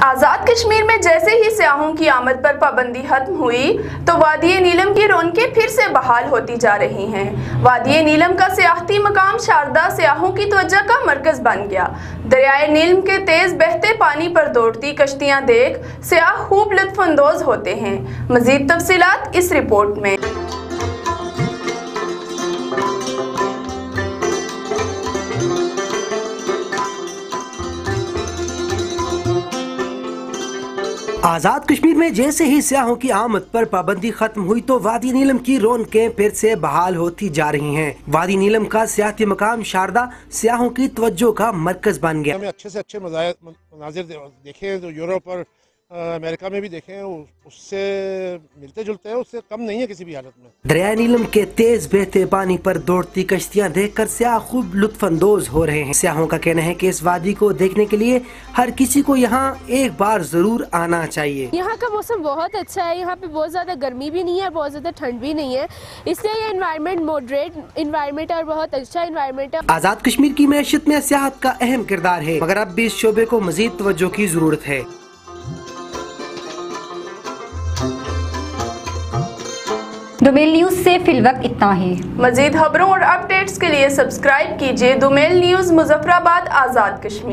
आज़ाद कश्मीर में जैसे ही स्याहों की आमद पर पाबंदी खत्म हुई तो वादी नीलम की रौनकें फिर से बहाल होती जा रही हैं। वादी नीलम का सियाहती मकाम शारदा स्याहों की तवज्जो का मरकज बन गया। दरियाए नीलम के तेज बहते पानी पर दौड़ती कश्तियाँ देख, स्याह खूब लुत्फानंदोज होते हैं। मजीद तफसीलात इस रिपोर्ट में। आज़ाद कश्मीर में जैसे ही सियाहों की आमद पर पाबंदी खत्म हुई तो वादी नीलम की रौनकें फिर से बहाल होती जा रही हैं। वादी नीलम का सियाती मकाम शारदा सियाहों की तवज्जो का मरकज बन गया हमें अच्छे से अच्छे मनाजिर देखे जो यूरोप और अमेरिका में भी देखे हैं उससे मिलते जुलते हैं उससे कम नहीं है किसी भी हालत में। दरिया नीलम के तेज बहते पानी पर दौड़ती कश्तियाँ देखकर स्याह खूब लुत्फानंदोज हो रहे हैं। स्याहों का कहना है कि इस वादी को देखने के लिए हर किसी को यहाँ एक बार ज़रूर आना चाहिए। यहाँ का मौसम बहुत अच्छा है यहाँ पे बहुत ज़्यादा गर्मी भी नहीं है बहुत ज़्यादा ठंड भी नहीं है। इसलिए ये इन्वायरमेंट मॉडरेट इन्वायरमेंट और बहुत अच्छा इन्वायरमेंट है। आज़ाद कश्मीर की मैशत में सियाहत का अहम किरदार है मगर अब भी इस शोबे को मजीद तवज्जो की ज़रूरत है। दुमेल न्यूज़ से फिल वक्त इतना ही। मजीद खबरों और अपडेट्स के लिए सब्सक्राइब कीजिए दुमेल न्यूज़ मुजफ्फराबाद आज़ाद कश्मीर।